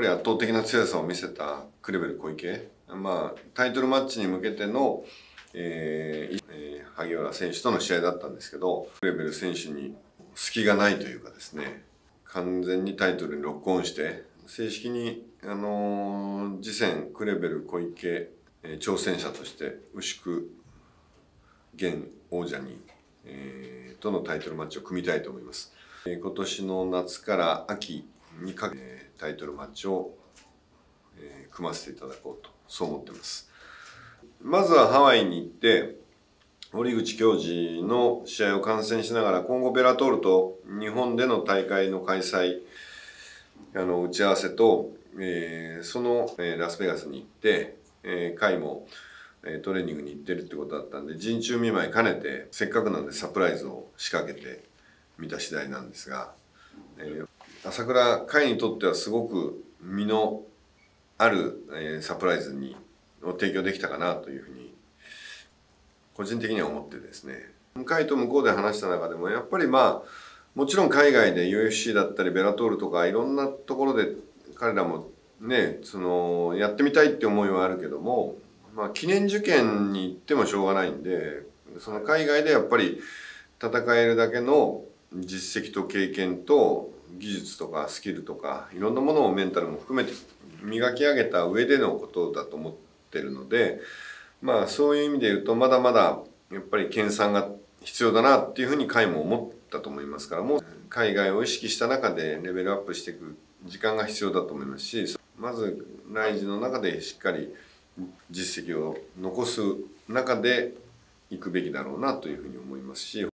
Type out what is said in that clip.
ぱり圧倒的な強さを見せたクレベル小池、まあ、タイトルマッチに向けての、えーえー、萩原選手との試合だったんですけどクレベル選手に隙がないというかですね完全にタイトルにロックオンして正式に、あのー、次戦クレベル小池、えー、挑戦者として牛久現王者に、えー、とのタイトルマッチを組みたいと思います。えー、今年の夏から秋にかけてタイトルマッチを、え、組ませていただこうとそう思ってます。まずはハワイに行って堀口教授の試合を観戦しながら今後ベラトールと日本での大会の開催あの打ち合わせと、えー、その、えー、ラスベガスに行って、えー、会も、えー、トレーニングに行ってるってことだったんで陣中見舞い兼ねてせっかくなんでサプライズを仕掛けてみた次第なんですが、えー、朝倉海にとってはすごく身のある、サプライズにを提供できたかなというふうに個人的には思ってですね。向井と向こうで話した中でもやっぱりまあもちろん海外で UFC だったりベラトールとかいろんなところで彼らもねそのやってみたいって思いはあるけども、まあ、記念受験に行ってもしょうがないんでその海外でやっぱり戦えるだけの実績と経験と技術とかスキルとかいろんなものをメンタルも含めて磨き上げた上でのことだと思ってるのでまあそういう意味で言うとまだまだやっぱり研鑽が必要だなっていうふうに会も思ったと思いますからもう海外を意識した中でレベルアップしていく時間が必要だと思いますしまずライジの中でしっかり実績を残す中で行くべきだろうなというふうに思いますし。